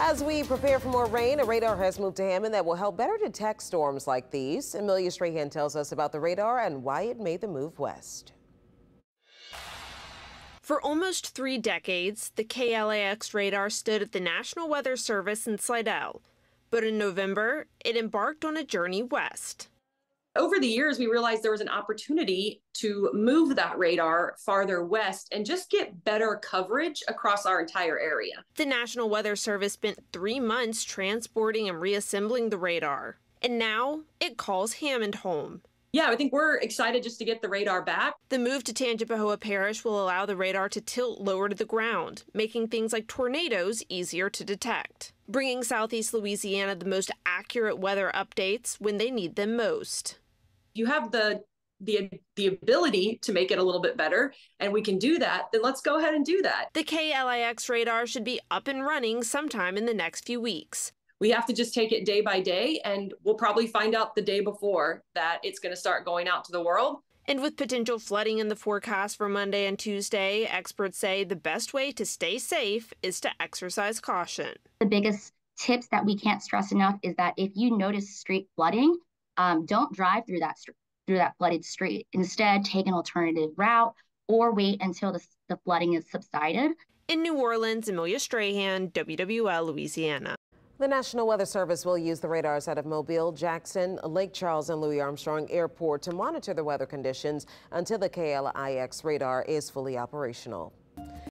As we prepare for more rain, a radar has moved to Hammond that will help better detect storms like these. Amelia Strahan tells us about the radar and why it made the move west. For almost three decades, the KLIX radar stood at the National Weather Service in Slidell. But in November, it embarked on a journey west over the years, we realized there was an opportunity to move that radar farther west and just get better coverage across our entire area. The National Weather Service spent three months transporting and reassembling the radar, and now it calls Hammond home. Yeah, I think we're excited just to get the radar back. The move to Tangipahoa Parish will allow the radar to tilt lower to the ground, making things like tornadoes easier to detect, bringing southeast Louisiana the most accurate weather updates when they need them most you have the the the ability to make it a little bit better and we can do that then let's go ahead and do that. The klix radar should be up and running sometime in the next few weeks. We have to just take it day by day and we'll probably find out the day before that it's going to start going out to the world. And with potential flooding in the forecast for Monday and Tuesday, experts say the best way to stay safe is to exercise caution. The biggest tips that we can't stress enough is that if you notice street flooding, um, don't drive through that through that flooded street. Instead, take an alternative route or wait until the, the flooding is subsided. In New Orleans, Amelia Strahan, WWL Louisiana. The National Weather Service will use the radars out of Mobile, Jackson, Lake Charles, and Louis Armstrong Airport to monitor the weather conditions until the KLIX radar is fully operational.